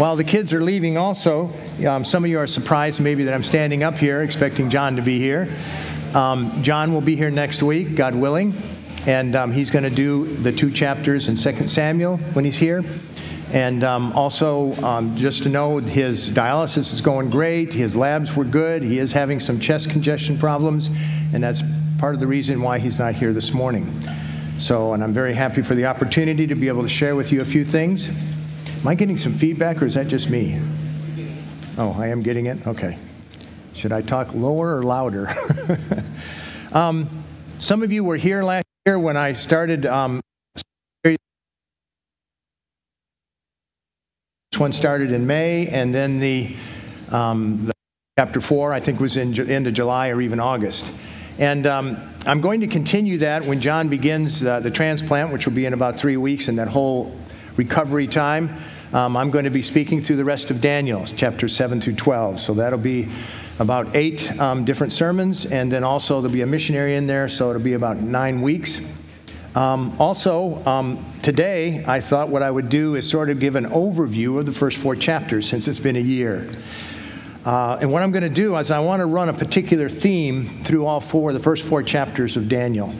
while the kids are leaving, also, um, some of you are surprised maybe that I'm standing up here expecting John to be here. Um, John will be here next week, God willing, and um, he's going to do the two chapters in 2 Samuel when he's here. And um, also, um, just to know, his dialysis is going great. His labs were good. He is having some chest congestion problems, and that's part of the reason why he's not here this morning. So, and I'm very happy for the opportunity to be able to share with you a few things. Am I getting some feedback, or is that just me? Oh, I am getting it? Okay. Should I talk lower or louder? um, some of you were here last year when I started um, one started in May, and then the, um, the chapter four, I think, was in end of July or even August. And um, I'm going to continue that when John begins uh, the transplant, which will be in about three weeks, and that whole recovery time. Um, I'm going to be speaking through the rest of Daniel, chapters 7 through 12. So that'll be about eight um, different sermons, and then also there'll be a missionary in there, so it'll be about nine weeks. Um, also, um, today I thought what I would do is sort of give an overview of the first four chapters since it's been a year. Uh, and what I'm going to do is I want to run a particular theme through all four, the first four chapters of Daniel.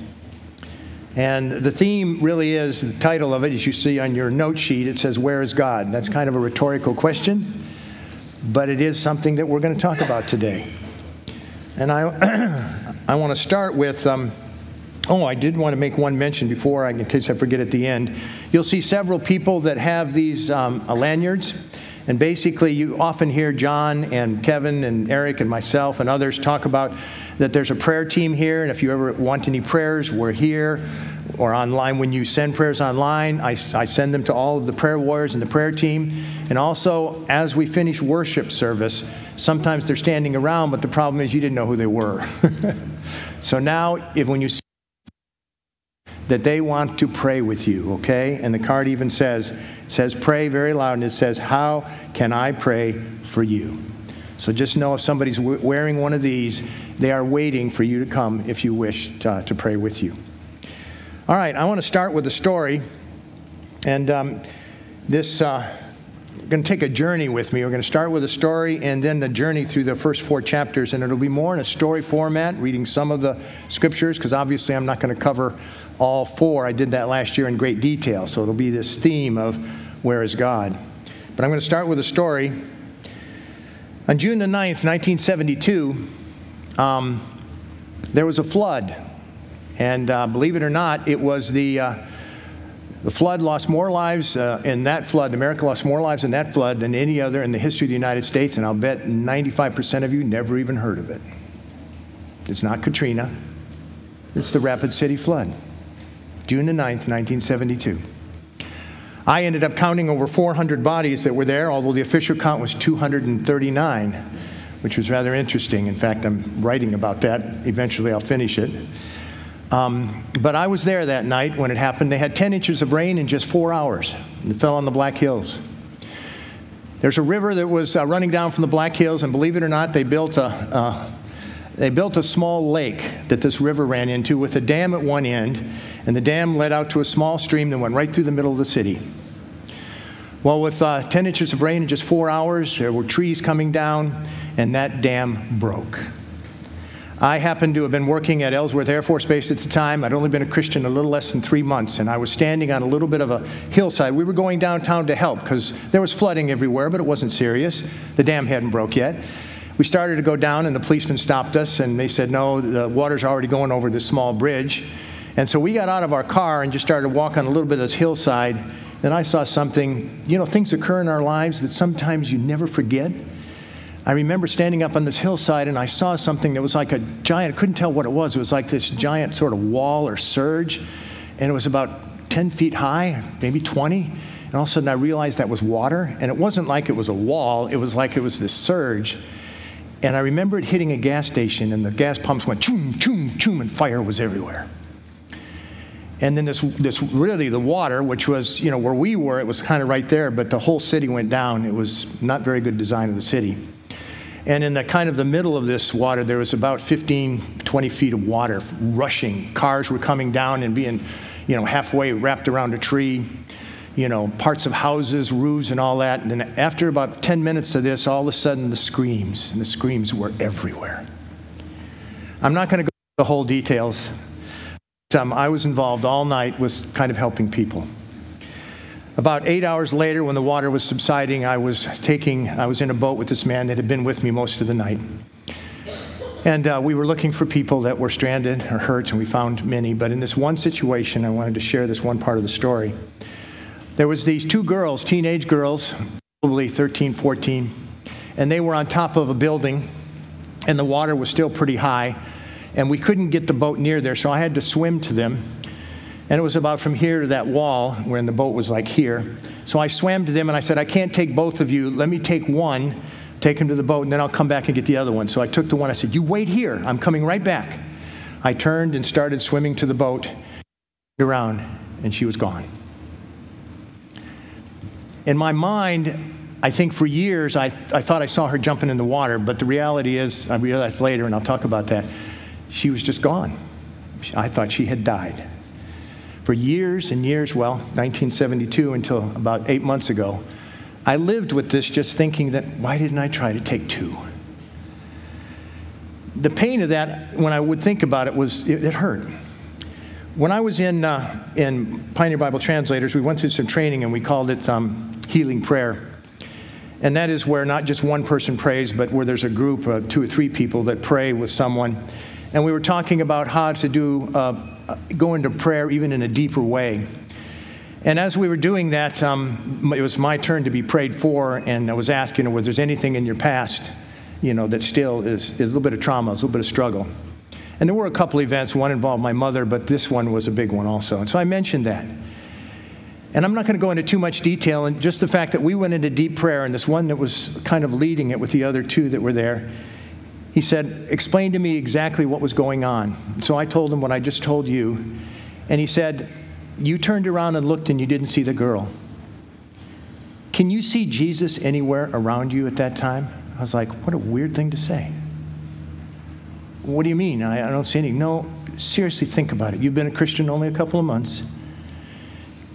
And the theme really is the title of it, as you see on your note sheet, it says, Where is God? That's kind of a rhetorical question, but it is something that we're going to talk about today. And I, I want to start with. Um, Oh, I did want to make one mention before, in case I forget at the end. You'll see several people that have these um, lanyards. And basically, you often hear John and Kevin and Eric and myself and others talk about that there's a prayer team here. And if you ever want any prayers, we're here. Or online, when you send prayers online, I, I send them to all of the prayer warriors and the prayer team. And also, as we finish worship service, sometimes they're standing around, but the problem is you didn't know who they were. so now, if when you see that they want to pray with you, okay? And the card even says, says pray very loud, and it says, How can I pray for you? So just know if somebody's wearing one of these, they are waiting for you to come if you wish to, to pray with you. All right, I want to start with a story. And um, this, uh, going to take a journey with me. We're going to start with a story and then the journey through the first four chapters. And it'll be more in a story format, reading some of the scriptures, because obviously I'm not going to cover all four. I did that last year in great detail. So it'll be this theme of where is God. But I'm going to start with a story. On June the 9th, 1972, um, there was a flood. And uh, believe it or not, it was the. Uh, the flood lost more lives uh, in that flood. America lost more lives in that flood than any other in the history of the United States, and I'll bet 95% of you never even heard of it. It's not Katrina, it's the Rapid City flood, June the 9th, 1972. I ended up counting over 400 bodies that were there, although the official count was 239, which was rather interesting. In fact, I'm writing about that. Eventually, I'll finish it. Um, but I was there that night when it happened. They had 10 inches of rain in just four hours. It fell on the Black Hills. There's a river that was uh, running down from the Black Hills, and believe it or not, they built a, uh, they built a small lake that this river ran into with a dam at one end, and the dam led out to a small stream that went right through the middle of the city. Well, with uh, 10 inches of rain in just four hours, there were trees coming down, and that dam broke. I happened to have been working at Ellsworth Air Force Base at the time. I'd only been a Christian a little less than three months, and I was standing on a little bit of a hillside. We were going downtown to help because there was flooding everywhere, but it wasn't serious. The dam hadn't broke yet. We started to go down, and the policemen stopped us, and they said, No, the water's already going over this small bridge. And so we got out of our car and just started walking a little bit of this hillside. Then I saw something, you know, things occur in our lives that sometimes you never forget. I remember standing up on this hillside and I saw something that was like a giant, I couldn't tell what it was. It was like this giant sort of wall or surge, and it was about 10 feet high, maybe 20. And all of a sudden I realized that was water, and it wasn't like it was a wall, it was like it was this surge. And I remember it hitting a gas station, and the gas pumps went choom, choom, choom, and fire was everywhere. And then this, this really the water, which was, you know, where we were, it was kind of right there, but the whole city went down. It was not very good design of the city. And in the kind of the middle of this water, there was about 15, 20 feet of water rushing. Cars were coming down and being, you know, halfway wrapped around a tree. You know, parts of houses, roofs, and all that. And then after about 10 minutes of this, all of a sudden the screams, and the screams were everywhere. I'm not going to go into the whole details. But, um, I was involved all night with kind of helping people. About eight hours later, when the water was subsiding, I was taking, I was in a boat with this man that had been with me most of the night. And uh, we were looking for people that were stranded or hurt, and we found many. But in this one situation, I wanted to share this one part of the story. There was these two girls, teenage girls, probably 13, 14, and they were on top of a building, and the water was still pretty high, and we couldn't get the boat near there, so I had to swim to them. And it was about from here to that wall, when the boat was like here. So I swam to them, and I said, I can't take both of you. Let me take one take him to the boat, and then I'll come back and get the other one. So I took the one. I said, You wait here. I'm coming right back. I turned and started swimming to the boat, around, and she was gone. In my mind, I think for years I, I thought I saw her jumping in the water, but the reality is, I realized later, and I'll talk about that, she was just gone. I thought she had died. For years and years, well, 1972 until about eight months ago, I lived with this just thinking that, why didn't I try to take two? The pain of that, when I would think about it, was it, it hurt. When I was in, uh, in Pioneer Bible Translators, we went through some training and we called it um, healing prayer. And that is where not just one person prays, but where there's a group of two or three people that pray with someone. And we were talking about how to do, uh, go into prayer even in a deeper way. And as we were doing that, um, it was my turn to be prayed for, and I was asking her, whether there's anything in your past, you know, that still is, is a little bit of trauma, a little bit of struggle. And there were a couple events. One involved my mother, but this one was a big one also. And so I mentioned that. And I'm not going to go into too much detail, and just the fact that we went into deep prayer, and this one that was kind of leading it with the other two that were there, he said, Explain to me exactly what was going on. So I told him what I just told you. And he said, you turned around and looked and you didn't see the girl. Can you see Jesus anywhere around you at that time? I was like, what a weird thing to say. What do you mean? I, I don't see any. No, seriously, think about it. You've been a Christian only a couple of months.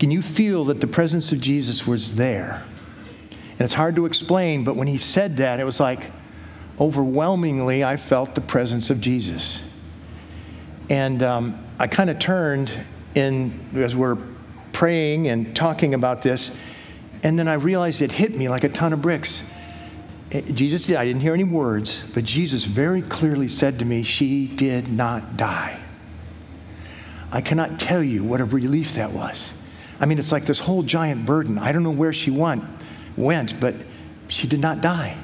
Can you feel that the presence of Jesus was there? And it's hard to explain, but when he said that, it was like overwhelmingly, I felt the presence of Jesus. And um, I kind of turned in as we're praying and talking about this, and then I realized it hit me like a ton of bricks. Eh, Jesus I didn't hear any words, but Jesus very clearly said to me, She did not die. I cannot tell you what a relief that was. I mean, it's like this whole giant burden. I don't know where she went, went, but she did not die.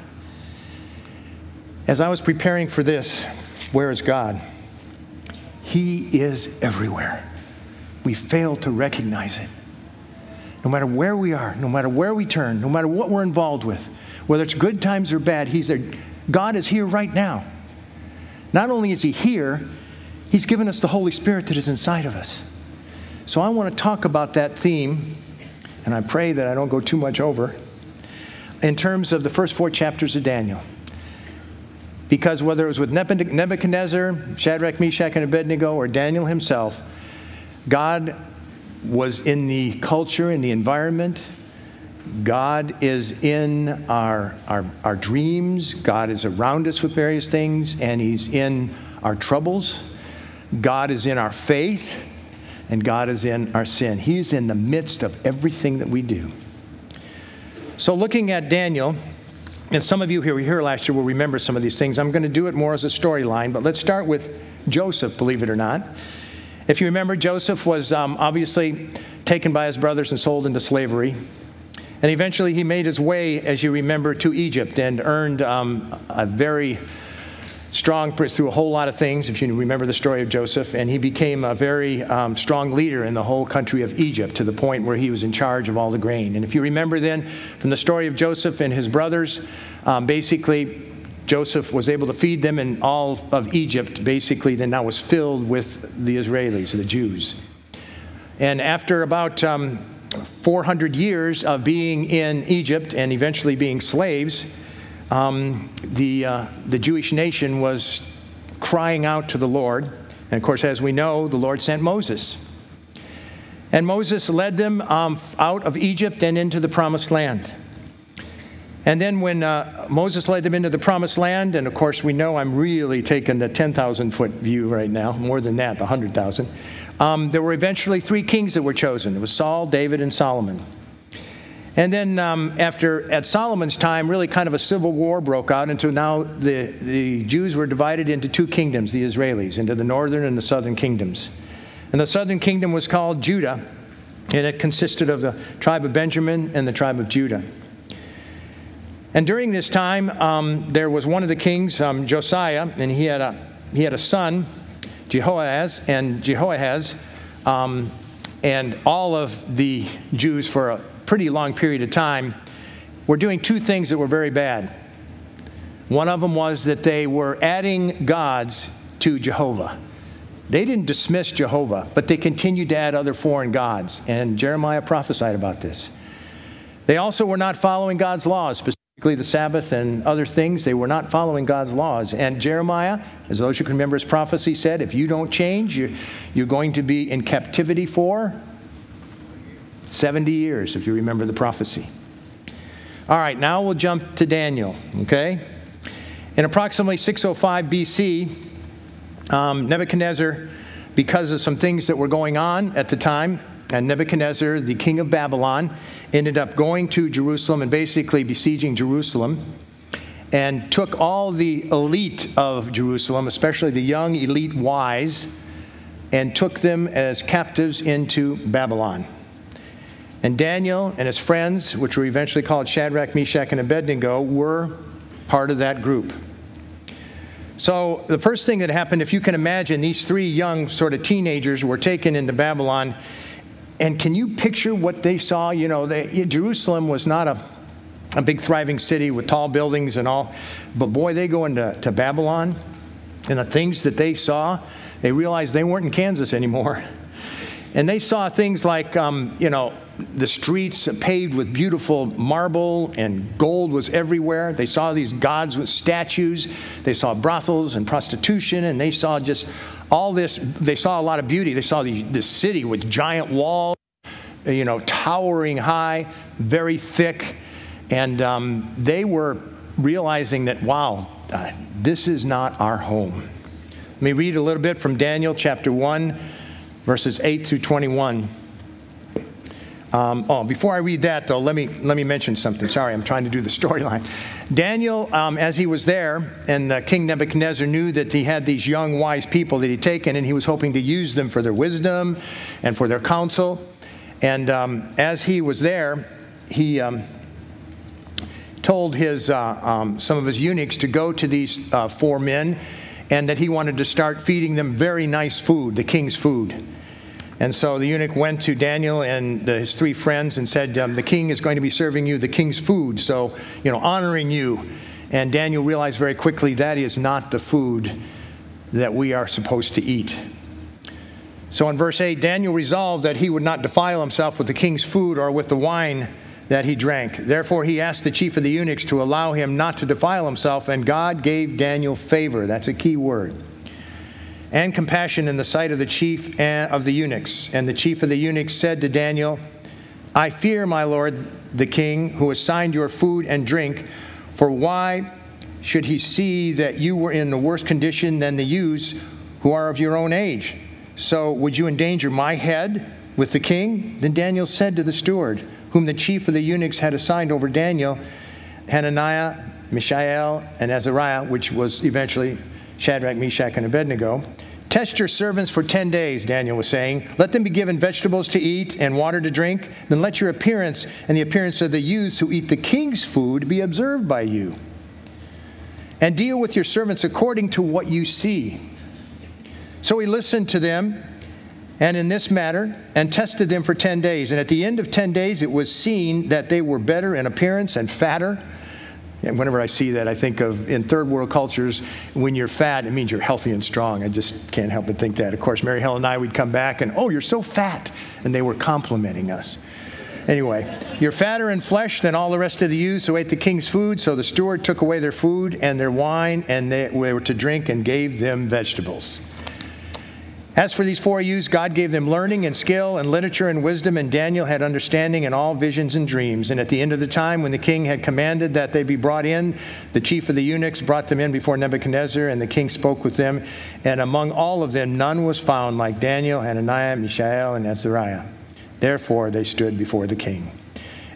As I was preparing for this, where is God? He is everywhere we fail to recognize it. No matter where we are, no matter where we turn, no matter what we're involved with, whether it's good times or bad, He's there. God is here right now. Not only is He here, He's given us the Holy Spirit that is inside of us. So I want to talk about that theme, and I pray that I don't go too much over, in terms of the first four chapters of Daniel. Because whether it was with Nebuchadnezzar, Shadrach, Meshach, and Abednego, or Daniel himself, God was in the culture, in the environment. God is in our, our, our dreams. God is around us with various things, and He's in our troubles. God is in our faith, and God is in our sin. He's in the midst of everything that we do. So, looking at Daniel, and some of you who were here last year will remember some of these things. I'm going to do it more as a storyline, but let's start with Joseph, believe it or not. If you remember, Joseph was um, obviously taken by his brothers and sold into slavery. And eventually he made his way, as you remember, to Egypt and earned um, a very strong through a whole lot of things, if you remember the story of Joseph. And he became a very um, strong leader in the whole country of Egypt to the point where he was in charge of all the grain. And if you remember then from the story of Joseph and his brothers, um, basically Joseph was able to feed them, and all of Egypt basically then now was filled with the Israelis, the Jews. And after about um, 400 years of being in Egypt and eventually being slaves, um, the, uh, the Jewish nation was crying out to the Lord. And of course, as we know, the Lord sent Moses. And Moses led them um, out of Egypt and into the promised land. And then when uh, Moses led them into the promised land, and of course we know I'm really taking the 10,000 foot view right now, more than that, the 100,000. Um, there were eventually three kings that were chosen. It was Saul, David, and Solomon. And then um, after, at Solomon's time, really kind of a civil war broke out, so now the, the Jews were divided into two kingdoms, the Israelis, into the northern and the southern kingdoms. And the southern kingdom was called Judah, and it consisted of the tribe of Benjamin and the tribe of Judah. And during this time, um, there was one of the kings, um, Josiah, and he had a, he had a son, Jehoahaz, and Jehoahaz, um, and all of the Jews for a pretty long period of time were doing two things that were very bad. One of them was that they were adding gods to Jehovah. They didn't dismiss Jehovah, but they continued to add other foreign gods, and Jeremiah prophesied about this. They also were not following God's laws, specifically the Sabbath and other things, they were not following God's laws. And Jeremiah, as those who can remember his prophecy, said, if you don't change, you're, you're going to be in captivity for 70 years, if you remember the prophecy. All right, now we'll jump to Daniel, okay? In approximately 605 BC, um, Nebuchadnezzar, because of some things that were going on at the time, and Nebuchadnezzar, the king of Babylon, ended up going to Jerusalem and basically besieging Jerusalem and took all the elite of Jerusalem, especially the young elite wise, and took them as captives into Babylon. And Daniel and his friends, which were eventually called Shadrach, Meshach, and Abednego, were part of that group. So, the first thing that happened, if you can imagine, these three young sort of teenagers were taken into Babylon and can you picture what they saw? You know, they, Jerusalem was not a, a big thriving city with tall buildings and all, but boy, they go into to Babylon and the things that they saw, they realized they weren't in Kansas anymore. And they saw things like, um, you know, the streets paved with beautiful marble and gold was everywhere. They saw these gods with statues. They saw brothels and prostitution, and they saw just all this. They saw a lot of beauty. They saw the, this city with giant walls, you know, towering high, very thick. And um, they were realizing that, wow, uh, this is not our home. Let me read a little bit from Daniel chapter 1, verses 8 through 21. Um, oh, before I read that, though, let me, let me mention something. Sorry, I'm trying to do the storyline. Daniel, um, as he was there, and uh, King Nebuchadnezzar knew that he had these young, wise people that he'd taken, and he was hoping to use them for their wisdom and for their counsel. And um, as he was there, he um, told his, uh, um, some of his eunuchs to go to these uh, four men and that he wanted to start feeding them very nice food, the king's food. And so the eunuch went to Daniel and his three friends and said, um, The king is going to be serving you the king's food, so, you know, honoring you. And Daniel realized very quickly that is not the food that we are supposed to eat. So in verse 8, Daniel resolved that he would not defile himself with the king's food or with the wine that he drank. Therefore, he asked the chief of the eunuchs to allow him not to defile himself, and God gave Daniel favor. That's a key word and compassion in the sight of the chief of the eunuchs. And the chief of the eunuchs said to Daniel, I fear, my lord the king, who assigned your food and drink, for why should he see that you were in the worse condition than the youths who are of your own age? So would you endanger my head with the king? Then Daniel said to the steward, whom the chief of the eunuchs had assigned over Daniel, Hananiah, Mishael, and Azariah, which was eventually Shadrach, Meshach, and Abednego. Test your servants for 10 days, Daniel was saying. Let them be given vegetables to eat and water to drink. Then let your appearance and the appearance of the youths who eat the king's food be observed by you. And deal with your servants according to what you see. So he listened to them and in this matter and tested them for 10 days. And at the end of 10 days, it was seen that they were better in appearance and fatter and whenever I see that, I think of in third world cultures, when you're fat, it means you're healthy and strong. I just can't help but think that. Of course, Mary Helen and I would come back and, oh, you're so fat. And they were complimenting us. Anyway, you're fatter in flesh than all the rest of the youths who ate the king's food. So the steward took away their food and their wine, and they were to drink and gave them vegetables. As for these four youths, God gave them learning and skill and literature and wisdom, and Daniel had understanding in all visions and dreams. And at the end of the time, when the king had commanded that they be brought in, the chief of the eunuchs brought them in before Nebuchadnezzar, and the king spoke with them. And among all of them, none was found like Daniel, Hananiah, Mishael, and Azariah. Therefore, they stood before the king.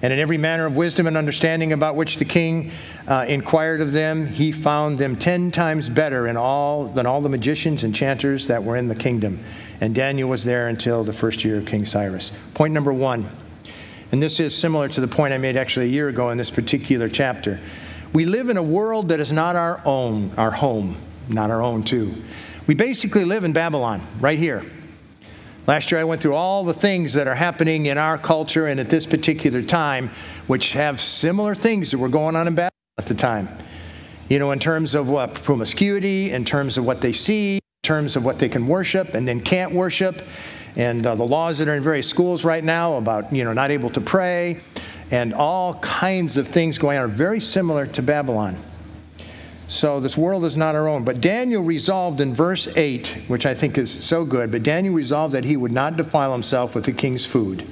And in every manner of wisdom and understanding about which the king uh, inquired of them, he found them ten times better in all than all the magicians and enchanters that were in the kingdom. And Daniel was there until the first year of King Cyrus. Point number one, and this is similar to the point I made actually a year ago in this particular chapter. We live in a world that is not our own, our home, not our own, too. We basically live in Babylon, right here. Last year, I went through all the things that are happening in our culture and at this particular time, which have similar things that were going on in Babylon at the time. You know, in terms of what promiscuity, in terms of what they see, in terms of what they can worship and then can't worship, and uh, the laws that are in various schools right now about, you know, not able to pray, and all kinds of things going on are very similar to Babylon. So this world is not our own. But Daniel resolved in verse 8, which I think is so good, but Daniel resolved that he would not defile himself with the king's food.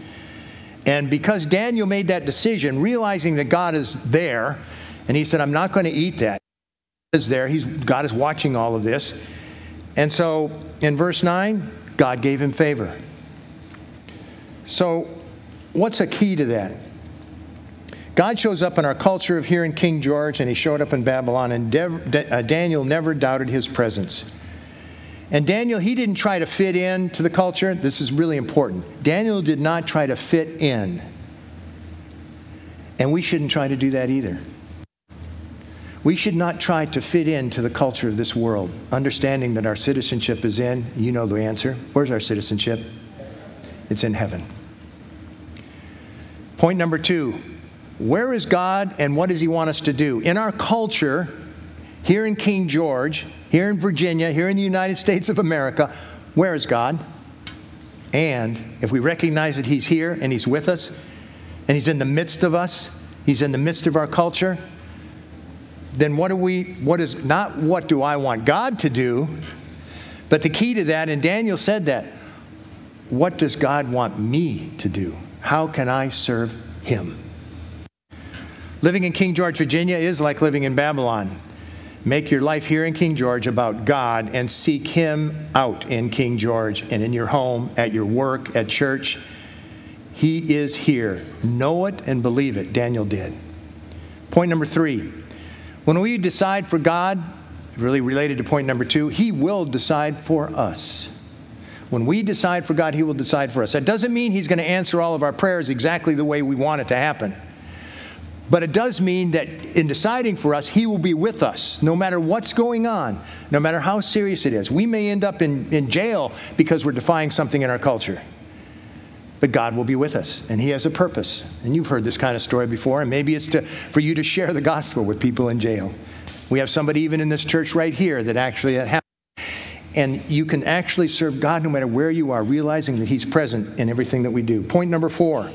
And because Daniel made that decision, realizing that God is there, and he said, I'm not going to eat that. God is there. He's, God is watching all of this. And so in verse 9, God gave him favor. So, what's a key to that? God shows up in our culture of hearing King George, and he showed up in Babylon, and uh, Daniel never doubted his presence. And Daniel, he didn't try to fit in to the culture. This is really important. Daniel did not try to fit in. And we shouldn't try to do that either. We should not try to fit into the culture of this world, understanding that our citizenship is in, you know the answer. Where's our citizenship? It's in heaven. Point number two where is God and what does He want us to do? In our culture, here in King George, here in Virginia, here in the United States of America, where is God? And if we recognize that He's here and He's with us, and He's in the midst of us, He's in the midst of our culture, then what do we, what is, not what do I want God to do, but the key to that, and Daniel said that, what does God want me to do? How can I serve Him? Living in King George, Virginia is like living in Babylon. Make your life here in King George about God and seek Him out in King George and in your home, at your work, at church. He is here. Know it and believe it. Daniel did. Point number three when we decide for God, really related to point number two, He will decide for us. When we decide for God, He will decide for us. That doesn't mean He's going to answer all of our prayers exactly the way we want it to happen. But it does mean that in deciding for us, He will be with us no matter what's going on, no matter how serious it is. We may end up in, in jail because we're defying something in our culture. But God will be with us, and He has a purpose. And you've heard this kind of story before, and maybe it's to, for you to share the gospel with people in jail. We have somebody even in this church right here that actually happened. And you can actually serve God no matter where you are, realizing that He's present in everything that we do. Point number four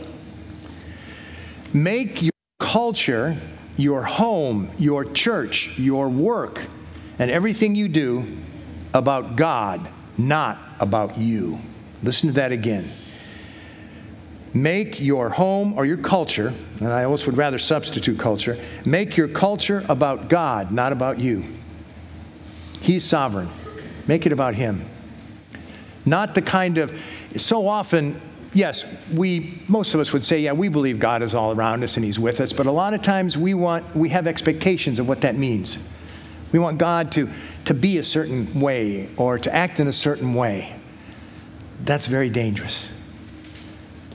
make your culture, your home, your church, your work, and everything you do about God, not about you. Listen to that again. Make your home or your culture, and I almost would rather substitute culture, make your culture about God, not about you. He's sovereign. Make it about Him. Not the kind of, so often, yes, we, most of us would say, yeah, we believe God is all around us and He's with us, but a lot of times we want, we have expectations of what that means. We want God to, to be a certain way or to act in a certain way. That's very dangerous.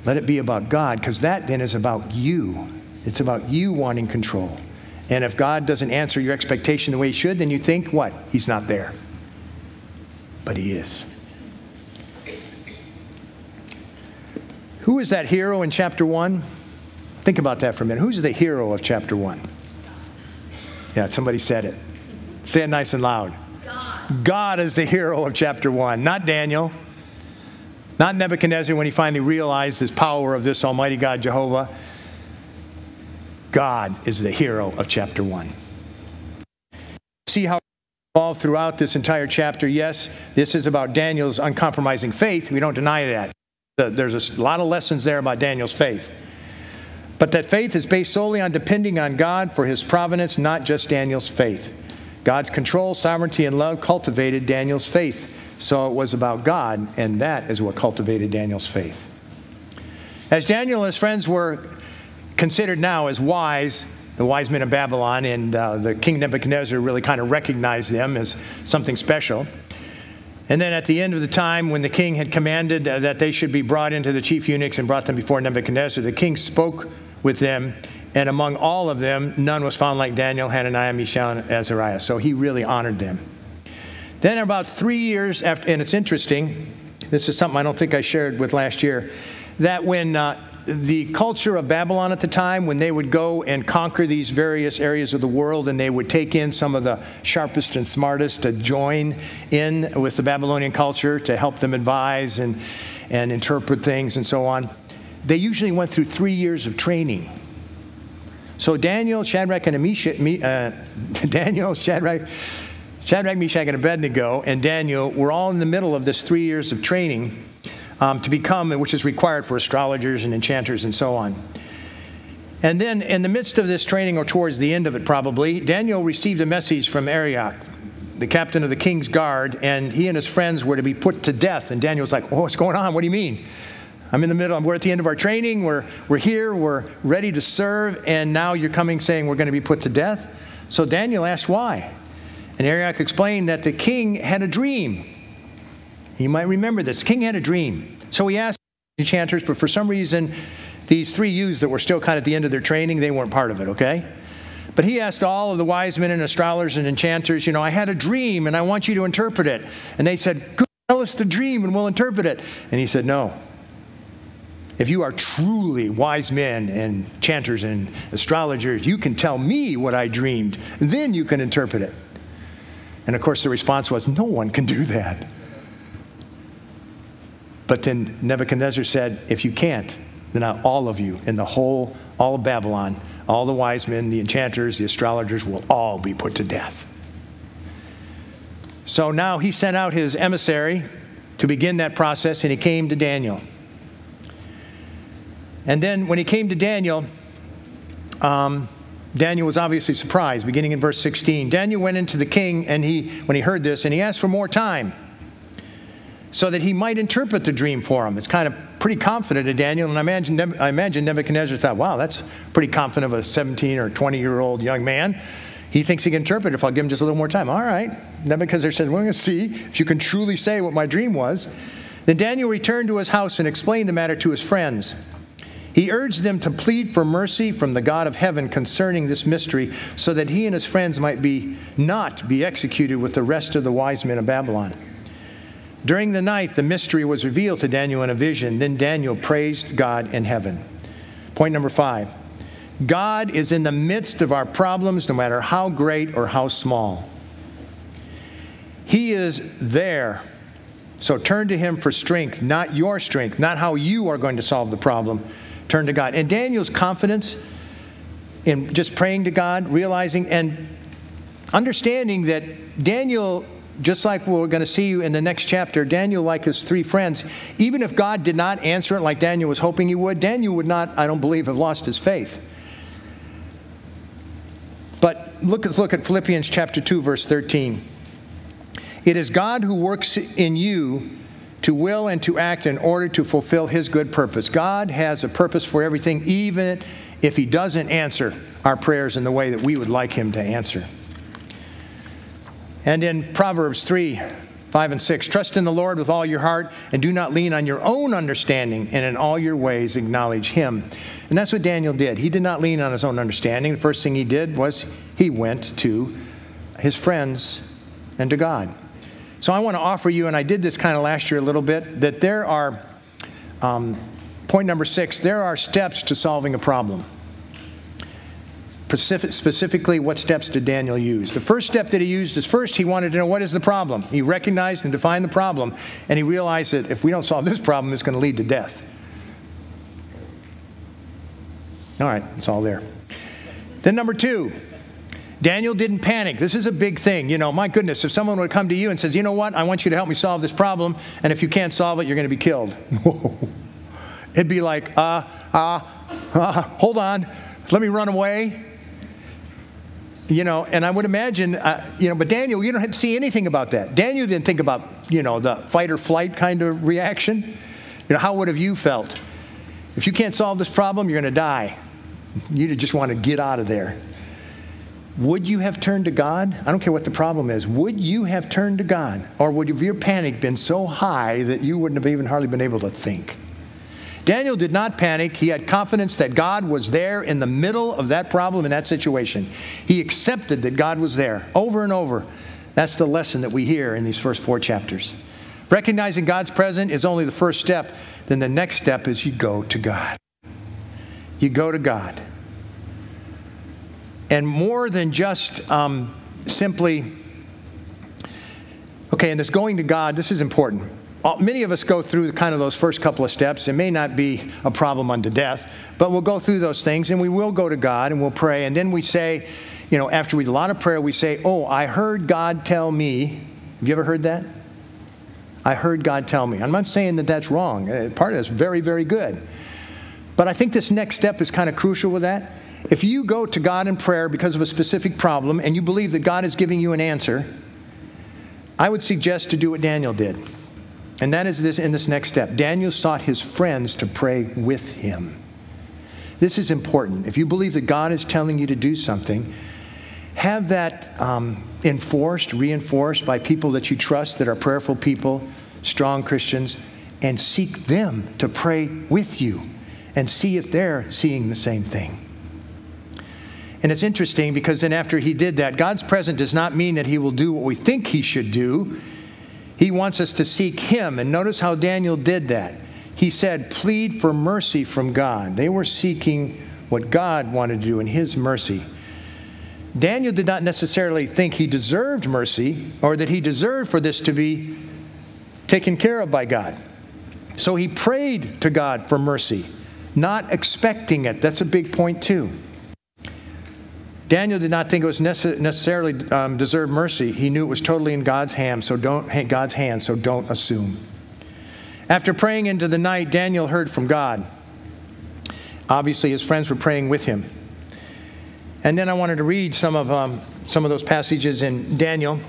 Let it be about God, because that then is about you. It's about you wanting control. And if God doesn't answer your expectation the way He should, then you think, what? He's not there. But He is. Who is that hero in chapter 1? Think about that for a minute. Who's the hero of chapter 1? Yeah, somebody said it. Say it nice and loud. God, God is the hero of chapter 1, not Daniel. Not Nebuchadnezzar when he finally realized his power of this Almighty God, Jehovah. God is the hero of chapter 1. See how all throughout this entire chapter. Yes, this is about Daniel's uncompromising faith. We don't deny that. There's a lot of lessons there about Daniel's faith. But that faith is based solely on depending on God for his providence, not just Daniel's faith. God's control, sovereignty, and love cultivated Daniel's faith. So it was about God, and that is what cultivated Daniel's faith. As Daniel and his friends were considered now as wise, the wise men of Babylon, and uh, the king Nebuchadnezzar really kind of recognized them as something special. And then at the end of the time, when the king had commanded uh, that they should be brought into the chief eunuchs and brought them before Nebuchadnezzar, the king spoke with them, and among all of them, none was found like Daniel, Hananiah, Mishael, and Azariah. So he really honored them. Then, about three years after, and it's interesting, this is something I don't think I shared with last year, that when uh, the culture of Babylon at the time, when they would go and conquer these various areas of the world and they would take in some of the sharpest and smartest to join in with the Babylonian culture to help them advise and, and interpret things and so on, they usually went through three years of training. So Daniel, Shadrach, and Meshach, uh, Daniel, Shadrach, Shadrach, Meshach, and Abednego, and Daniel were all in the middle of this three years of training um, to become, which is required for astrologers and enchanters and so on. And then, in the midst of this training, or towards the end of it probably, Daniel received a message from Arioch, the captain of the king's guard, and he and his friends were to be put to death. And Daniel's like, oh, what's going on? What do you mean? I'm in the middle, we're at the end of our training, we're, we're here, we're ready to serve, and now you're coming saying we're going to be put to death? So Daniel asked why. And Arioch explained that the king had a dream. You might remember this. King had a dream. So he asked the enchanters, but for some reason, these three youths that were still kind of at the end of their training, they weren't part of it, okay? But he asked all of the wise men and astrologers and enchanters, you know, I had a dream and I want you to interpret it. And they said, tell us the dream and we'll interpret it. And he said, No. If you are truly wise men and enchanters and astrologers, you can tell me what I dreamed. Then you can interpret it. And of course, the response was, No one can do that. But then Nebuchadnezzar said, If you can't, then all of you in the whole, all of Babylon, all the wise men, the enchanters, the astrologers will all be put to death. So now he sent out his emissary to begin that process, and he came to Daniel. And then when he came to Daniel, um, Daniel was obviously surprised, beginning in verse 16. Daniel went into the king, and he, when he heard this, and he asked for more time so that he might interpret the dream for him. It's kind of pretty confident of Daniel, and I imagine, I imagine Nebuchadnezzar thought, wow, that's pretty confident of a 17 or 20 year old young man. He thinks he can interpret if I'll give him just a little more time. All right. Nebuchadnezzar says, We're going to see if you can truly say what my dream was. Then Daniel returned to his house and explained the matter to his friends. He urged them to plead for mercy from the God of heaven concerning this mystery, so that he and his friends might be not be executed with the rest of the wise men of Babylon. During the night, the mystery was revealed to Daniel in a vision. Then Daniel praised God in heaven. Point number five God is in the midst of our problems, no matter how great or how small. He is there. So turn to Him for strength, not your strength, not how you are going to solve the problem. Turn to God. And Daniel's confidence in just praying to God, realizing and understanding that Daniel just like we're going to see you in the next chapter, Daniel, like his three friends, even if God did not answer it like Daniel was hoping he would, Daniel would not, I don't believe, have lost his faith. But look, look at Philippians chapter 2, verse 13. It is God who works in you to will and to act in order to fulfill his good purpose. God has a purpose for everything, even if he doesn't answer our prayers in the way that we would like him to answer. And in Proverbs 3 5 and 6, trust in the Lord with all your heart and do not lean on your own understanding, and in all your ways acknowledge him. And that's what Daniel did. He did not lean on his own understanding. The first thing he did was he went to his friends and to God. So I want to offer you, and I did this kind of last year a little bit, that there are, um, point number six, there are steps to solving a problem specifically what steps did Daniel use? The first step that he used is first he wanted to know what is the problem. He recognized and defined the problem, and he realized that if we don't solve this problem, it's going to lead to death. All right, it's all there. Then, number two, Daniel didn't panic. This is a big thing. You know, my goodness, if someone would come to you and says, you know what, I want you to help me solve this problem, and if you can't solve it, you're going to be killed. It'd be like, uh, uh, uh, hold on, let me run away. You know, and I would imagine, uh, you know, but Daniel, you don't have to see anything about that. Daniel didn't think about, you know, the fight or flight kind of reaction. You know, how would have you felt? If you can't solve this problem, you're going to die. You just want to get out of there. Would you have turned to God? I don't care what the problem is. Would you have turned to God? Or would your panic been so high that you wouldn't have even hardly been able to think? Daniel did not panic. He had confidence that God was there in the middle of that problem in that situation. He accepted that God was there over and over. That's the lesson that we hear in these first four chapters. Recognizing God's presence is only the first step. Then the next step is you go to God. You go to God. And more than just um, simply, okay, and this going to God, this is important many of us go through kind of those first couple of steps. It may not be a problem unto death, but we'll go through those things and we will go to God and we'll pray. And then we say, you know, after we do a lot of prayer, we say, Oh, I heard God tell me. Have you ever heard that? I heard God tell me. I'm not saying that that's wrong. Uh, part of that's very, very good. But I think this next step is kind of crucial with that. If you go to God in prayer because of a specific problem and you believe that God is giving you an answer, I would suggest to do what Daniel did. And that is this in this next step. Daniel sought his friends to pray with him. This is important. If you believe that God is telling you to do something, have that um, enforced, reinforced by people that you trust that are prayerful people, strong Christians, and seek them to pray with you and see if they're seeing the same thing. And it's interesting because then after he did that, God's presence does not mean that he will do what we think he should do. He wants us to seek Him. And notice how Daniel did that. He said, plead for mercy from God. They were seeking what God wanted to do in His mercy. Daniel did not necessarily think he deserved mercy or that he deserved for this to be taken care of by God. So he prayed to God for mercy, not expecting it. That's a big point, too. Daniel did not think it was necessarily um, deserved mercy. He knew it was totally in God's hands, so don't God's hands, so don't assume. After praying into the night, Daniel heard from God. Obviously, his friends were praying with him. And then I wanted to read some of um, some of those passages in Daniel.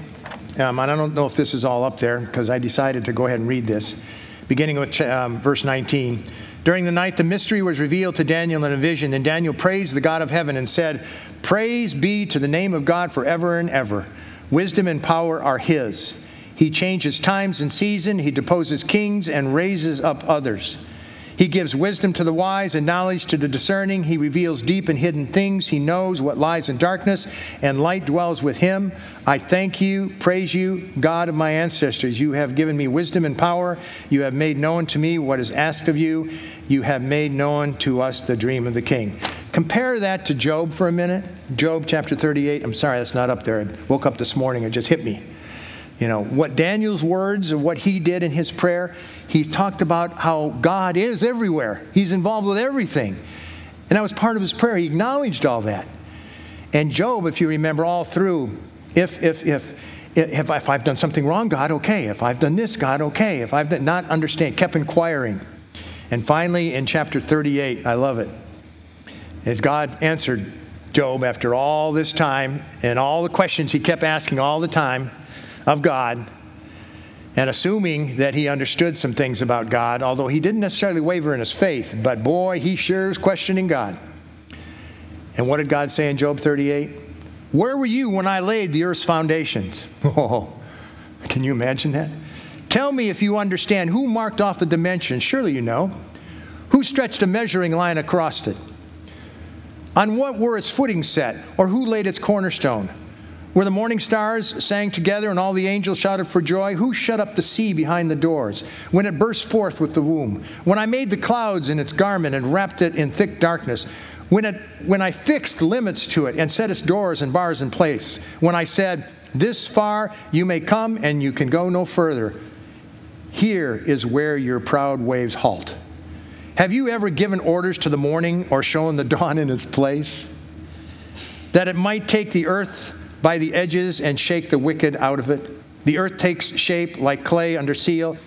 Um, and I don't know if this is all up there because I decided to go ahead and read this, beginning with um, verse 19. During the night, the mystery was revealed to Daniel in a vision. And Daniel praised the God of heaven and said, Praise be to the name of God forever and ever. Wisdom and power are his. He changes times and season, he deposes kings and raises up others. He gives wisdom to the wise and knowledge to the discerning. He reveals deep and hidden things. He knows what lies in darkness, and light dwells with him. I thank you, praise you, God of my ancestors. You have given me wisdom and power. You have made known to me what is asked of you. You have made known to us the dream of the king. Compare that to Job for a minute. Job chapter 38. I'm sorry, that's not up there. I woke up this morning, it just hit me. You know, what Daniel's words and what he did in his prayer, he talked about how God is everywhere. He's involved with everything. And that was part of his prayer. He acknowledged all that. And Job, if you remember all through, if, if, if, if, if I've done something wrong, God, okay. If I've done this, God, okay. If I've done, not understand, kept inquiring. And finally, in chapter 38, I love it, as God answered Job after all this time and all the questions he kept asking all the time, of God and assuming that he understood some things about God, although he didn't necessarily waver in his faith, but boy, he sure is questioning God. And what did God say in Job 38? Where were you when I laid the earth's foundations? Oh, can you imagine that? Tell me if you understand who marked off the dimensions. Surely you know. Who stretched a measuring line across it? On what were its footing set? Or who laid its cornerstone? Where the morning stars sang together and all the angels shouted for joy? Who shut up the sea behind the doors when it burst forth with the womb? When I made the clouds in its garment and wrapped it in thick darkness? When, it, when I fixed limits to it and set its doors and bars in place? When I said, This far you may come and you can go no further? Here is where your proud waves halt. Have you ever given orders to the morning or shown the dawn in its place? that it might take the earth by the edges and shake the wicked out of it. The earth takes shape like clay under seal.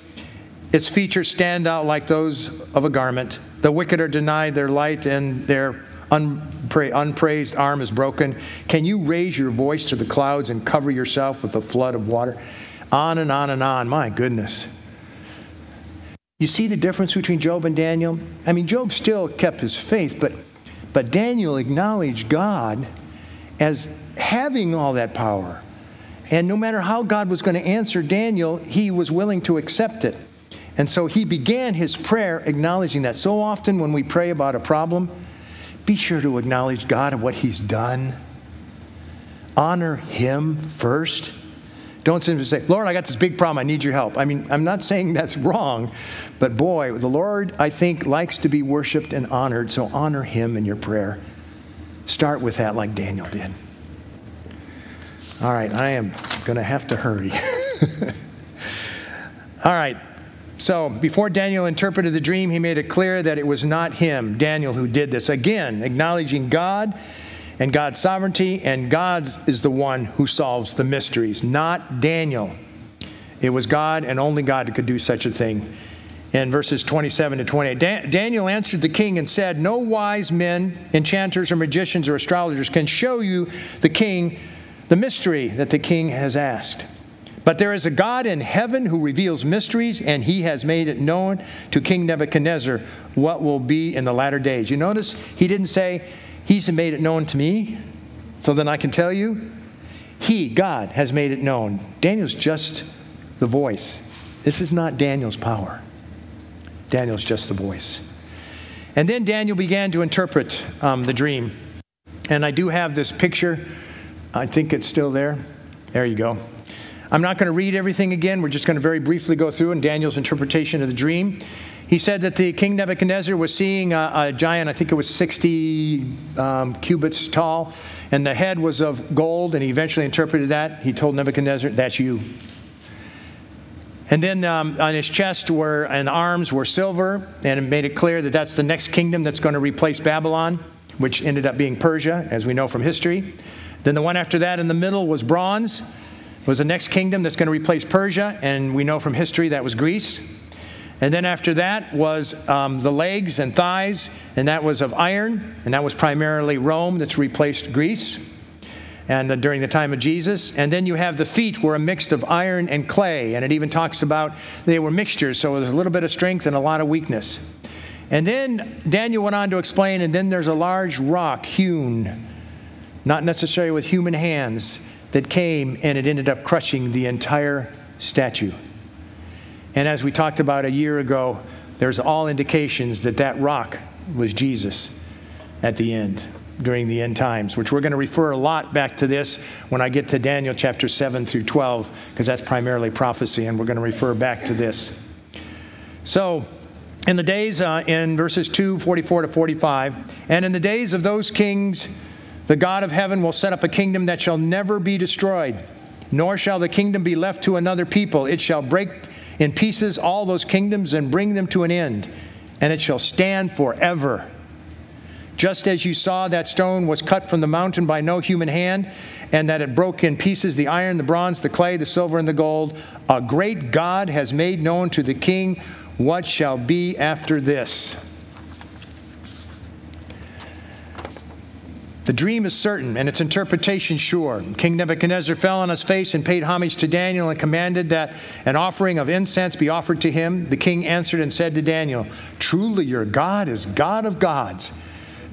Its features stand out like those of a garment. The wicked are denied their light, and their unpra- unpraised arm is broken. Can you raise your voice to the clouds and cover yourself with a flood of water? On and on and on. My goodness. You see the difference between Job and Daniel? I mean, Job still kept his faith, but, but Daniel acknowledged God as having all that power. And no matter how God was going to answer Daniel, he was willing to accept it. And so he began his prayer acknowledging that. So often when we pray about a problem, be sure to acknowledge God and what he's done. Honor him first. Don't simply say, Lord, I got this big problem. I need your help. I mean, I'm not saying that's wrong, but boy, the Lord, I think, likes to be worshiped and honored. So honor him in your prayer. Start with that like Daniel did. All right, I am going to have to hurry. All right, so before Daniel interpreted the dream, he made it clear that it was not him, Daniel, who did this. Again, acknowledging God and God's sovereignty, and God is the one who solves the mysteries, not Daniel. It was God and only God could do such a thing. In verses 27 to 28, Dan- Daniel answered the king and said, No wise men, enchanters, or magicians, or astrologers can show you, the king, the mystery that the king has asked. But there is a God in heaven who reveals mysteries, and he has made it known to King Nebuchadnezzar what will be in the latter days. You notice he didn't say, He's made it known to me, so then I can tell you. He, God, has made it known. Daniel's just the voice. This is not Daniel's power. Daniel's just the voice. And then Daniel began to interpret um, the dream. And I do have this picture. I think it's still there. There you go. I'm not going to read everything again. We're just going to very briefly go through in Daniel's interpretation of the dream. He said that the king Nebuchadnezzar was seeing a, a giant, I think it was 60 um, cubits tall, and the head was of gold, and he eventually interpreted that. He told Nebuchadnezzar, That's you. And then um, on his chest were and arms were silver, and it made it clear that that's the next kingdom that's going to replace Babylon, which ended up being Persia, as we know from history. Then the one after that in the middle was bronze, was the next kingdom that's going to replace Persia, and we know from history that was Greece. And then after that was um, the legs and thighs, and that was of iron, and that was primarily Rome that's replaced Greece and uh, during the time of Jesus. And then you have the feet were a mix of iron and clay, and it even talks about they were mixtures, so there's a little bit of strength and a lot of weakness. And then Daniel went on to explain, and then there's a large rock hewn, not necessarily with human hands, that came and it ended up crushing the entire statue. And as we talked about a year ago, there's all indications that that rock was Jesus at the end during the end times, which we're going to refer a lot back to this when I get to Daniel chapter 7 through 12, because that's primarily prophecy, and we're going to refer back to this. So, in the days, uh, in verses 2, 44 to 45, and in the days of those kings, the God of heaven will set up a kingdom that shall never be destroyed, nor shall the kingdom be left to another people. It shall break in pieces all those kingdoms and bring them to an end, and it shall stand forever. Just as you saw that stone was cut from the mountain by no human hand, and that it broke in pieces the iron, the bronze, the clay, the silver, and the gold, a great God has made known to the king what shall be after this. The dream is certain and its interpretation sure. King Nebuchadnezzar fell on his face and paid homage to Daniel and commanded that an offering of incense be offered to him. The king answered and said to Daniel, Truly your God is God of gods.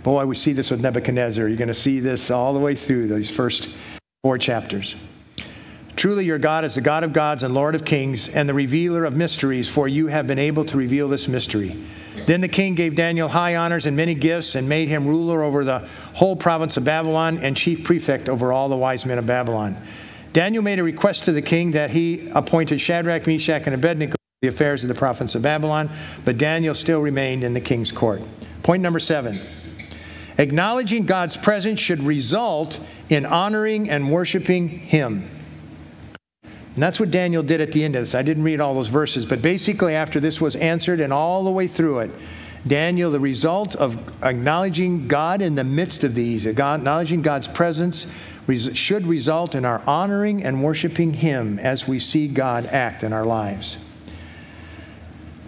Boy, we see this with Nebuchadnezzar. You're going to see this all the way through these first four chapters. Truly, your God is the God of gods and Lord of kings and the revealer of mysteries, for you have been able to reveal this mystery. Then the king gave Daniel high honors and many gifts and made him ruler over the whole province of Babylon and chief prefect over all the wise men of Babylon. Daniel made a request to the king that he appointed Shadrach, Meshach, and Abednego the affairs of the province of Babylon, but Daniel still remained in the king's court. Point number seven. Acknowledging God's presence should result in honoring and worshiping Him. And that's what Daniel did at the end of this. I didn't read all those verses, but basically, after this was answered and all the way through it, Daniel, the result of acknowledging God in the midst of these, acknowledging God's presence, should result in our honoring and worshiping Him as we see God act in our lives.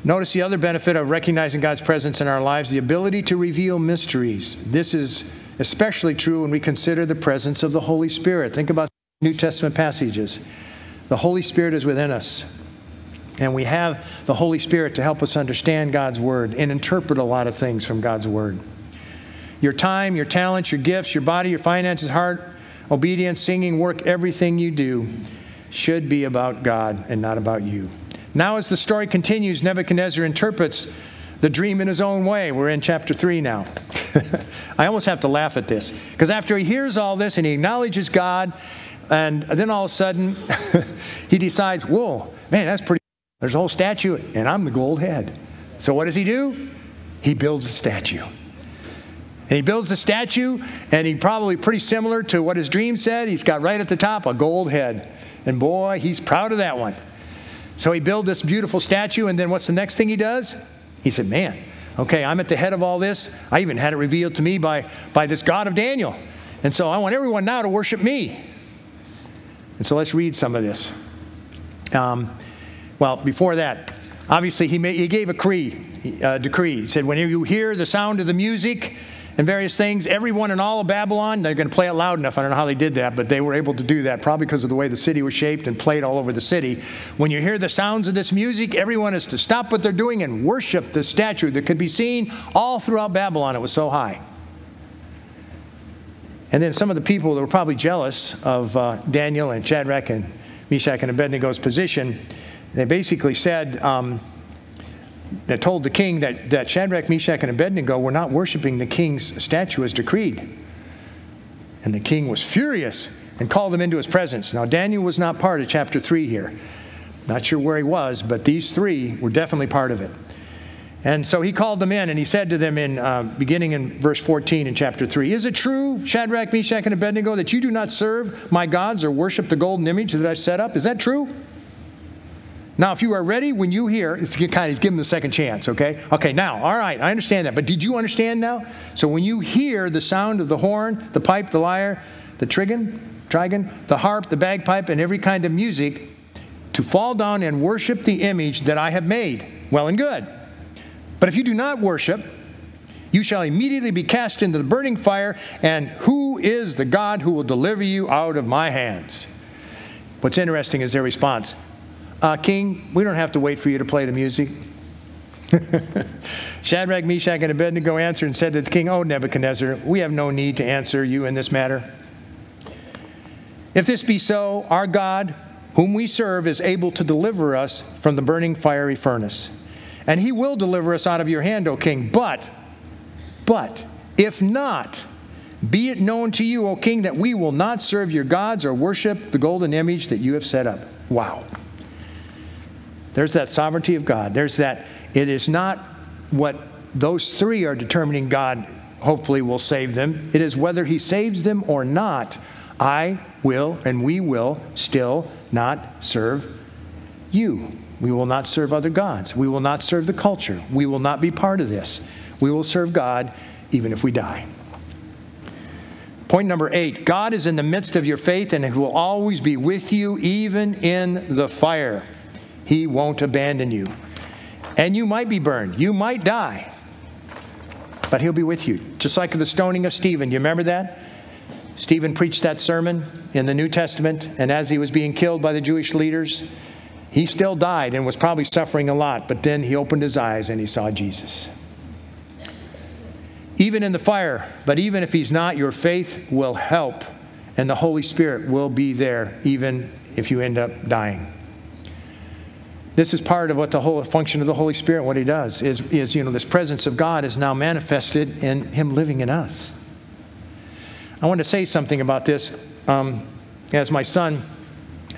Notice the other benefit of recognizing God's presence in our lives the ability to reveal mysteries. This is especially true when we consider the presence of the Holy Spirit. Think about New Testament passages. The Holy Spirit is within us. And we have the Holy Spirit to help us understand God's Word and interpret a lot of things from God's Word. Your time, your talents, your gifts, your body, your finances, heart, obedience, singing, work, everything you do should be about God and not about you. Now, as the story continues, Nebuchadnezzar interprets the dream in his own way. We're in chapter 3 now. I almost have to laugh at this because after he hears all this and he acknowledges God, and then all of a sudden he decides, whoa, man, that's pretty there's a whole statue, and I'm the gold head. So what does he do? He builds a statue. And he builds the statue, and he probably pretty similar to what his dream said. He's got right at the top a gold head. And boy, he's proud of that one. So he built this beautiful statue, and then what's the next thing he does? He said, Man, okay, I'm at the head of all this. I even had it revealed to me by, by this God of Daniel. And so I want everyone now to worship me. And so let's read some of this. Um, well, before that, obviously he, made, he gave a decree, decree. He said, when you hear the sound of the music and various things, everyone in all of Babylon, they're going to play it loud enough. I don't know how they did that, but they were able to do that, probably because of the way the city was shaped and played all over the city. When you hear the sounds of this music, everyone is to stop what they're doing and worship the statue that could be seen all throughout Babylon. It was so high. And then some of the people that were probably jealous of uh, Daniel and Shadrach and Meshach and Abednego's position they basically said, um, they told the king that, that Shadrach, Meshach, and Abednego were not worshiping the king's statue as decreed. And the king was furious and called them into his presence. Now, Daniel was not part of chapter 3 here. Not sure where he was, but these three were definitely part of it. And so he called them in and he said to them in uh, beginning in verse 14 in chapter 3 Is it true, Shadrach, Meshach, and Abednego, that you do not serve my gods or worship the golden image that I've set up? Is that true? Now, if you are ready when you hear, it's kind of give them the second chance, okay? Okay, now, all right, I understand that. But did you understand now? So when you hear the sound of the horn, the pipe, the lyre, the trigon, trigon, the harp, the bagpipe, and every kind of music, to fall down and worship the image that I have made, well and good. But if you do not worship, you shall immediately be cast into the burning fire, and who is the God who will deliver you out of my hands? What's interesting is their response uh, King, we don't have to wait for you to play the music. Shadrach, Meshach, and Abednego answered and said to the king, Oh, Nebuchadnezzar, we have no need to answer you in this matter. If this be so, our God, whom we serve, is able to deliver us from the burning fiery furnace. And he will deliver us out of your hand, O king. But, but, if not, be it known to you, O king, that we will not serve your gods or worship the golden image that you have set up. Wow. There's that sovereignty of God. There's that, it is not what those three are determining God hopefully will save them. It is whether He saves them or not. I will and we will still not serve you. We will not serve other gods. We will not serve the culture. We will not be part of this. We will serve God even if we die. Point number eight God is in the midst of your faith and He will always be with you even in the fire. He won't abandon you. And you might be burned, you might die, but He'll be with you. Just like the stoning of Stephen. You remember that? Stephen preached that sermon in the New Testament, and as he was being killed by the Jewish leaders, he still died and was probably suffering a lot, but then he opened his eyes and he saw Jesus. Even in the fire, but even if he's not, your faith will help, and the Holy Spirit will be there, even if you end up dying. This is part of what the whole function of the Holy Spirit, what He does, is, is you know, this presence of God is now manifested in Him living in us. I want to say something about this. Um, as my son,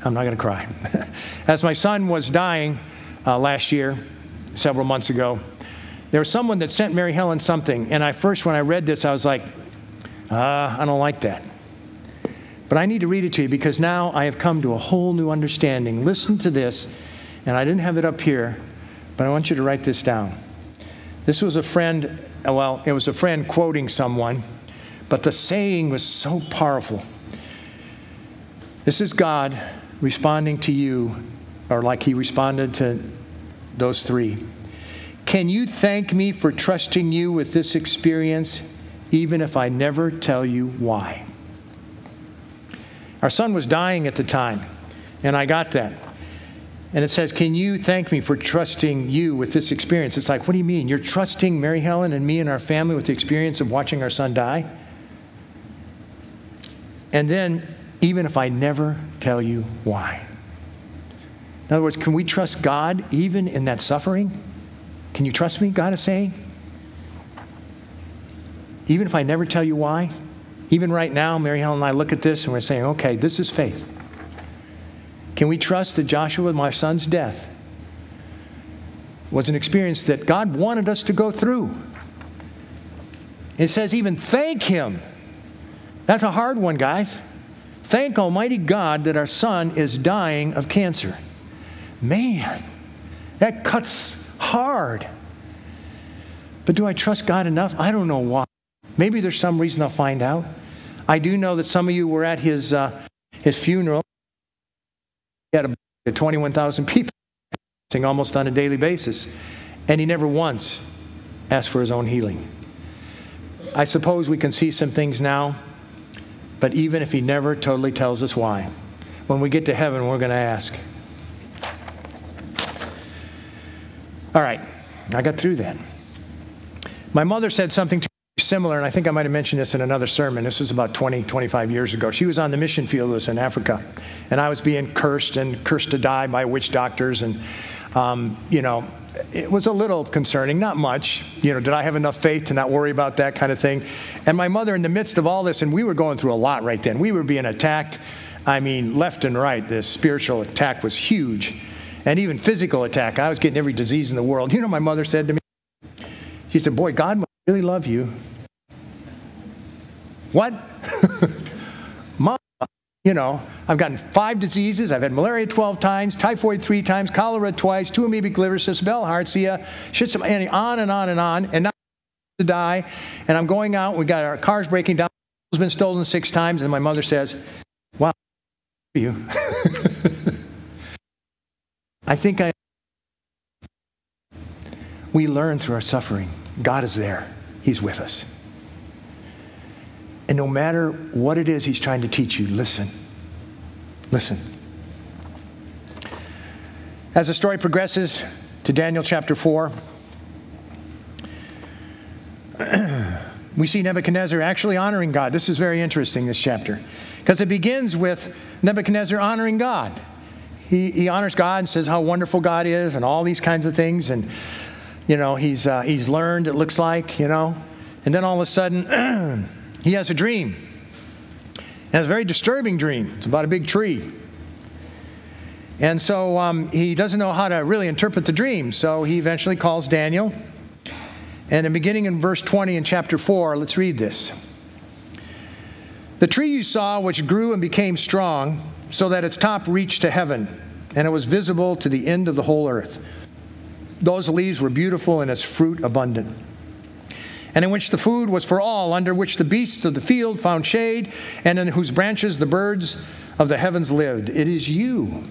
I'm not going to cry. as my son was dying uh, last year, several months ago, there was someone that sent Mary Helen something. And I first, when I read this, I was like, uh, I don't like that. But I need to read it to you because now I have come to a whole new understanding. Listen to this and I didn't have it up here, but I want you to write this down. This was a friend, well, it was a friend quoting someone, but the saying was so powerful. This is God responding to you, or like he responded to those three. Can you thank me for trusting you with this experience, even if I never tell you why? Our son was dying at the time, and I got that. And it says, Can you thank me for trusting you with this experience? It's like, What do you mean? You're trusting Mary Helen and me and our family with the experience of watching our son die? And then, even if I never tell you why. In other words, can we trust God even in that suffering? Can you trust me? God is saying. Even if I never tell you why, even right now, Mary Helen and I look at this and we're saying, okay, this is faith. Can we trust that Joshua, my son's death, was an experience that God wanted us to go through? It says, even thank Him. That's a hard one, guys. Thank Almighty God that our son is dying of cancer. Man, that cuts hard. But do I trust God enough? I don't know why. Maybe there's some reason I'll find out. I do know that some of you were at his, uh, his funeral. He had a 21,000 people almost on a daily basis, and he never once asked for his own healing. I suppose we can see some things now, but even if he never totally tells us why, when we get to heaven, we're going to ask. All right, I got through that. My mother said something to similar, and I think I might have mentioned this in another sermon. This was about 20, 25 years ago. She was on the mission field with us in Africa, and I was being cursed and cursed to die by witch doctors. And, um, you know, it was a little concerning, not much. You know, did I have enough faith to not worry about that kind of thing? And my mother, in the midst of all this, and we were going through a lot right then, we were being attacked. I mean, left and right. The spiritual attack was huge, and even physical attack. I was getting every disease in the world. You know, my mother said to me, she said, Boy, God must really love you what? Mom, you know, I've gotten five diseases. I've had malaria 12 times, typhoid three times, cholera twice, two amoebic liver cysts, bilharzia, and on and on and on. And now to die. And I'm going out. We got our cars breaking down. It's been stolen six times. And my mother says, "Wow, you." I think I. We learn through our suffering. God is there. He's with us. And no matter what it is he's trying to teach you, listen. Listen. As the story progresses to Daniel chapter 4, we see Nebuchadnezzar actually honoring God. This is very interesting, this chapter, because it begins with Nebuchadnezzar honoring God. He, he honors God and says how wonderful God is and all these kinds of things. And, you know, he's, uh, he's learned, it looks like, you know. And then all of a sudden, he has a dream. It's a very disturbing dream. It's about a big tree. And so um, he doesn't know how to really interpret the dream. So he eventually calls Daniel. And in beginning in verse 20 in chapter 4, let's read this. The tree you saw, which grew and became strong, so that its top reached to heaven, and it was visible to the end of the whole earth. Those leaves were beautiful and its fruit abundant and in which the food was for all, under which the beasts of the field found shade, and in whose branches the birds of the heavens lived. It is you.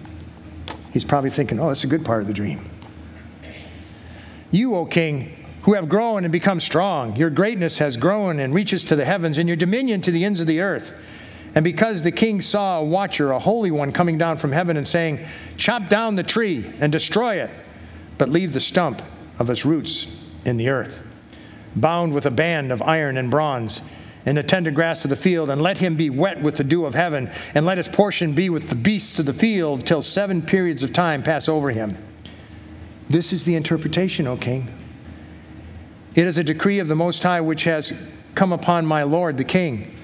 He's probably thinking, oh, that's a good part of the dream. You, O king, who have grown and become strong, your greatness has grown and reaches to the heavens, and your dominion to the ends of the earth. And because the king saw a watcher, a holy one, coming down from heaven and saying, Chop down the tree and destroy it, but leave the stump of its roots in the earth bound with a band of iron and bronze in the tender grass of the field, and let him be wet with the dew of heaven, and let his portion be with the beasts of the field till seven periods of time pass over him. This is the interpretation, O king. It is a decree of the Most High which has come upon my Lord the king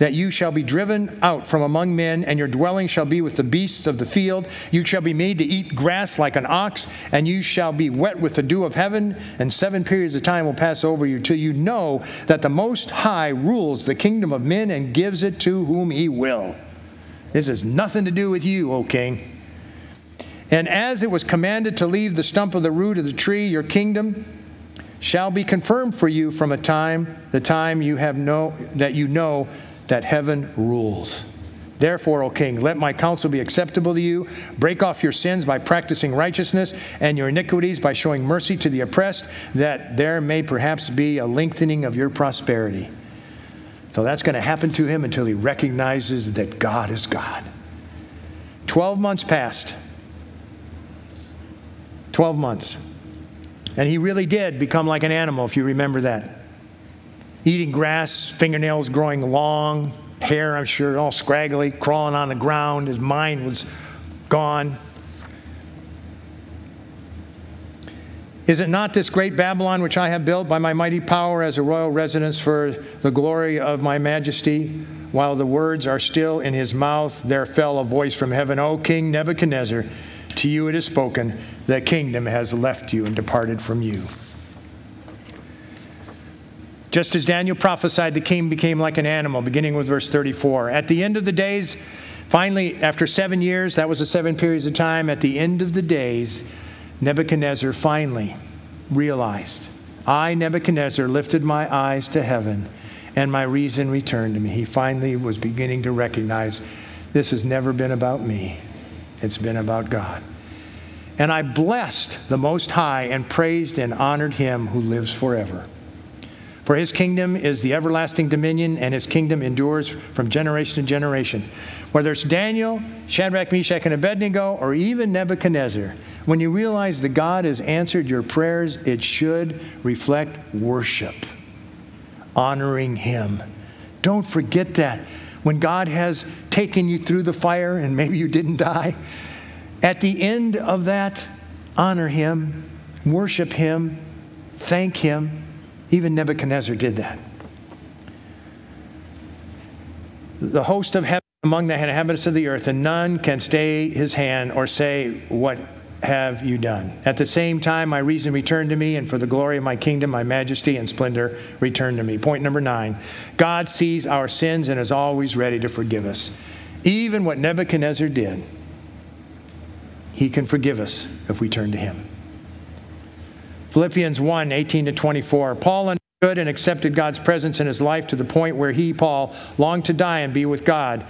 that you shall be driven out from among men, and your dwelling shall be with the beasts of the field. You shall be made to eat grass like an ox, and you shall be wet with the dew of heaven, and seven periods of time will pass over you till you know that the Most High rules the kingdom of men and gives it to whom he will. This has nothing to do with you, O king. And as it was commanded to leave the stump of the root of the tree, your kingdom, shall be confirmed for you from a time, the time you have know, that you know that heaven rules. Therefore, O king, let my counsel be acceptable to you. Break off your sins by practicing righteousness, and your iniquities by showing mercy to the oppressed, that there may perhaps be a lengthening of your prosperity. So that's going to happen to him until he recognizes that God is God. Twelve months passed. Twelve months. And he really did become like an animal, if you remember that. Eating grass, fingernails growing long, hair, I'm sure, all scraggly, crawling on the ground. His mind was gone. Is it not this great Babylon which I have built by my mighty power as a royal residence for the glory of my majesty? While the words are still in his mouth, there fell a voice from heaven, O King Nebuchadnezzar, to you it is spoken, the kingdom has left you and departed from you. Just as Daniel prophesied, the king became like an animal, beginning with verse 34. At the end of the days, finally, after seven years, that was the seven periods of time, at the end of the days, Nebuchadnezzar finally realized I, Nebuchadnezzar, lifted my eyes to heaven and my reason returned to me. He finally was beginning to recognize this has never been about me, it's been about God. And I blessed the Most High and praised and honored him who lives forever. For his kingdom is the everlasting dominion, and his kingdom endures from generation to generation. Whether it's Daniel, Shadrach, Meshach, and Abednego, or even Nebuchadnezzar, when you realize that God has answered your prayers, it should reflect worship, honoring him. Don't forget that. When God has taken you through the fire and maybe you didn't die, at the end of that, honor him, worship him, thank him even Nebuchadnezzar did that. The host of heaven among the inhabitants of the earth, and none can stay his hand or say, What have you done? At the same time, my reason returned to me, and for the glory of my kingdom, my majesty and splendor returned to me. Point number nine God sees our sins and is always ready to forgive us. Even what Nebuchadnezzar did, he can forgive us if we turn to him. Philippians 1 18 to 24. Paul understood and accepted God's presence in his life to the point where he, Paul, longed to die and be with God.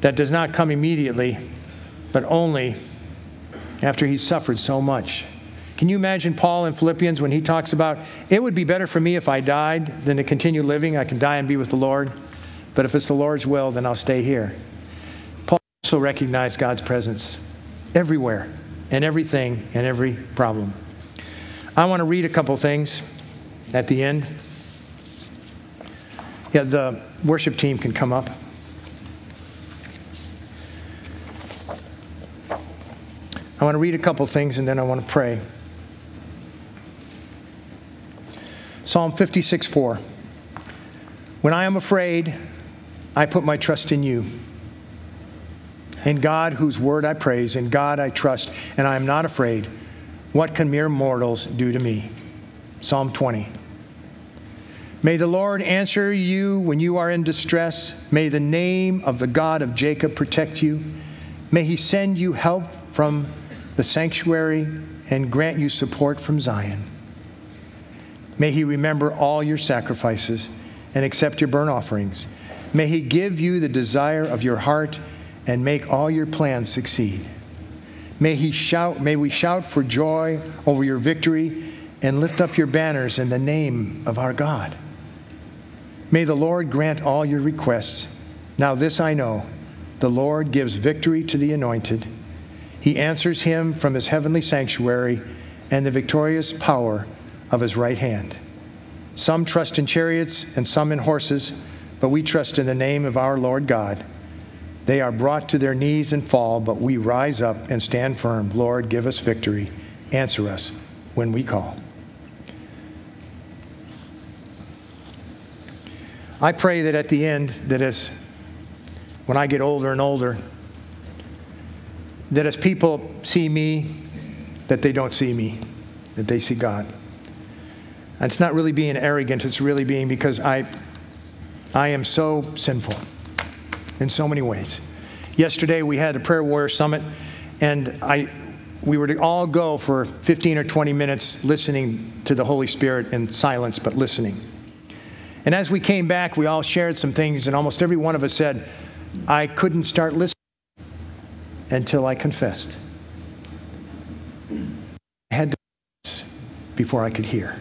That does not come immediately, but only after he suffered so much. Can you imagine Paul in Philippians when he talks about, it would be better for me if I died than to continue living? I can die and be with the Lord. But if it's the Lord's will, then I'll stay here. Paul also recognized God's presence everywhere and everything and every problem. I want to read a couple things at the end. Yeah, the worship team can come up. I want to read a couple things and then I want to pray. Psalm 56 4. When I am afraid, I put my trust in you. In God, whose word I praise, in God I trust, and I am not afraid. What can mere mortals do to me? Psalm 20. May the Lord answer you when you are in distress. May the name of the God of Jacob protect you. May he send you help from the sanctuary and grant you support from Zion. May he remember all your sacrifices and accept your burnt offerings. May he give you the desire of your heart and make all your plans succeed. May, he shout, may we shout for joy over your victory and lift up your banners in the name of our God. May the Lord grant all your requests. Now, this I know the Lord gives victory to the anointed. He answers him from his heavenly sanctuary and the victorious power of his right hand. Some trust in chariots and some in horses, but we trust in the name of our Lord God. They are brought to their knees and fall, but we rise up and stand firm. Lord, give us victory. Answer us when we call. I pray that at the end, that as when I get older and older, that as people see me, that they don't see me, that they see God. And it's not really being arrogant, it's really being because I, I am so sinful in so many ways. Yesterday we had a prayer warrior summit, and I we were to all go for 15 or 20 minutes listening to the Holy Spirit in silence, but listening. And as we came back, we all shared some things, and almost every one of us said, I couldn't start listening until I confessed. I had to confess before I could hear.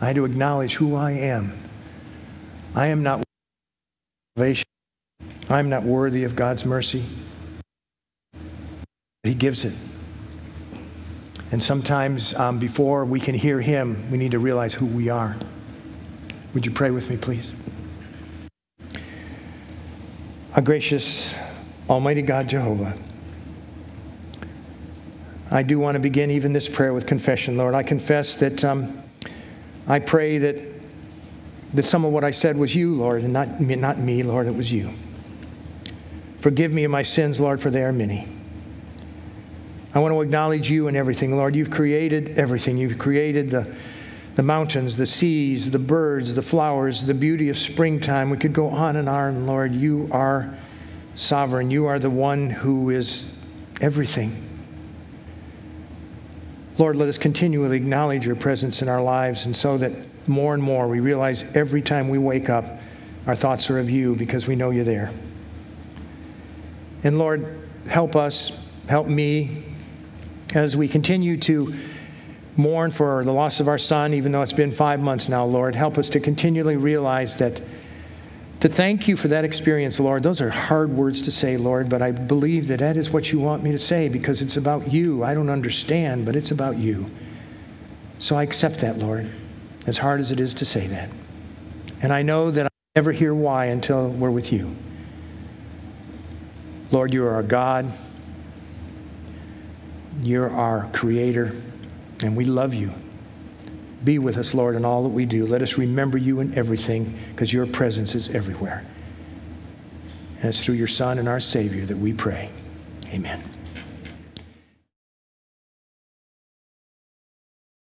I had to acknowledge who I am. I am not salvation. I'm not worthy of God's mercy. He gives it. And sometimes um, before we can hear Him, we need to realize who we are. Would you pray with me, please? Our gracious, Almighty God, Jehovah, I do want to begin even this prayer with confession, Lord. I confess that um, I pray that, that some of what I said was you, Lord, and not, not me, Lord, it was you. Forgive me of my sins, Lord, for they are many. I want to acknowledge you in everything, Lord. You've created everything. You've created the the mountains, the seas, the birds, the flowers, the beauty of springtime. We could go on and on, Lord. You are sovereign. You are the one who is everything. Lord, let us continually acknowledge your presence in our lives, and so that more and more we realize every time we wake up, our thoughts are of you because we know you're there. And Lord, help us, help me, as we continue to mourn for the loss of our son, even though it's been five months now, Lord. Help us to continually realize that to thank you for that experience, Lord. Those are hard words to say, Lord, but I believe that that is what you want me to say because it's about you. I don't understand, but it's about you. So I accept that, Lord, as hard as it is to say that. And I know that I'll never hear why until we're with you. Lord, you are our God. You're our creator. And we love you. Be with us, Lord, in all that we do. Let us remember you in everything because your presence is everywhere. And it's through your Son and our Savior that we pray. Amen.